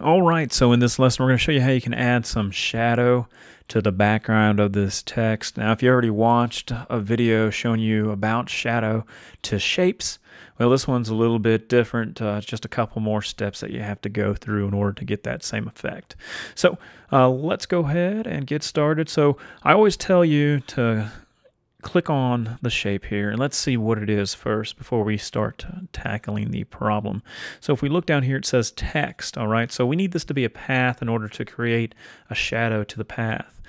All right, so in this lesson, we're going to show you how you can add some shadow to the background of this text. Now, if you already watched a video showing you about shadow to shapes, well, this one's a little bit different. Uh, it's just a couple more steps that you have to go through in order to get that same effect. So uh, let's go ahead and get started. So I always tell you to click on the shape here and let's see what it is first before we start tackling the problem. So if we look down here, it says text, all right? So we need this to be a path in order to create a shadow to the path.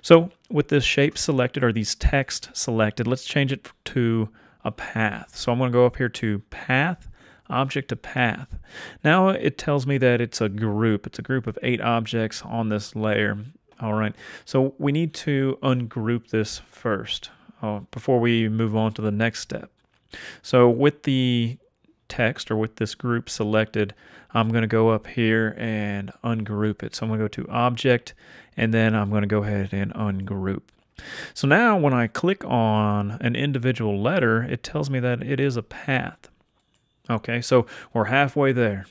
So with this shape selected or these text selected, let's change it to a path. So I'm going to go up here to path, object to path. Now it tells me that it's a group. It's a group of eight objects on this layer. All right, so we need to ungroup this first uh, before we move on to the next step. So with the text or with this group selected, I'm going to go up here and ungroup it. So I'm going to go to object and then I'm going to go ahead and ungroup. So now when I click on an individual letter, it tells me that it is a path. Okay, so we're halfway there.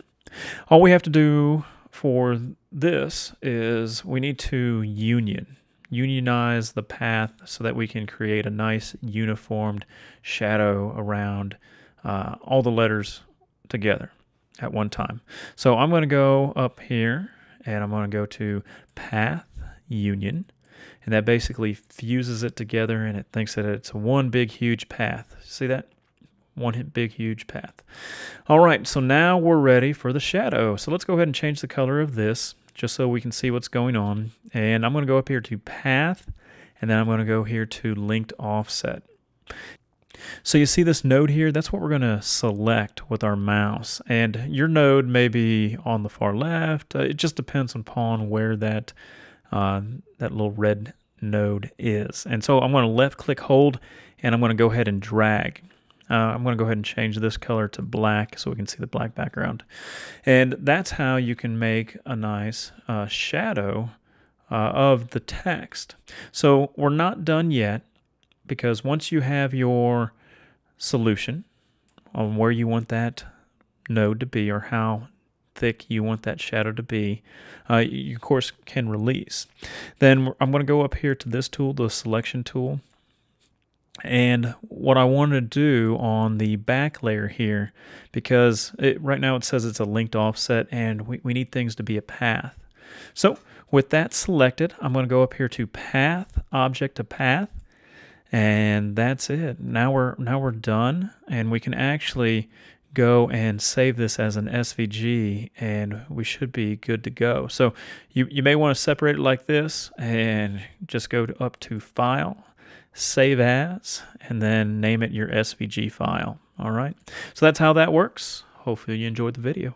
All we have to do for this is we need to union unionize the path so that we can create a nice uniformed shadow around uh, all the letters together at one time. So I'm going to go up here and I'm going to go to path union and that basically fuses it together and it thinks that it's one big huge path. See that? One big huge path. All right, so now we're ready for the shadow. So let's go ahead and change the color of this just so we can see what's going on. And I'm going to go up here to path, and then I'm going to go here to linked offset. So you see this node here, that's what we're going to select with our mouse. And your node may be on the far left. Uh, it just depends upon where that, uh, that little red node is. And so I'm going to left click hold and I'm going to go ahead and drag. Uh, I'm going to go ahead and change this color to black so we can see the black background. And that's how you can make a nice uh, shadow uh, of the text. So we're not done yet because once you have your solution on where you want that node to be or how thick you want that shadow to be, uh, you of course can release. Then I'm going to go up here to this tool, the selection tool, and what I want to do on the back layer here, because it, right now it says it's a linked offset and we, we need things to be a path. So with that selected, I'm going to go up here to path, object to path, and that's it. Now we're, now we're done and we can actually go and save this as an SVG and we should be good to go. So you, you may want to separate it like this and just go to, up to File, save as, and then name it your SVG file. All right. So that's how that works. Hopefully you enjoyed the video.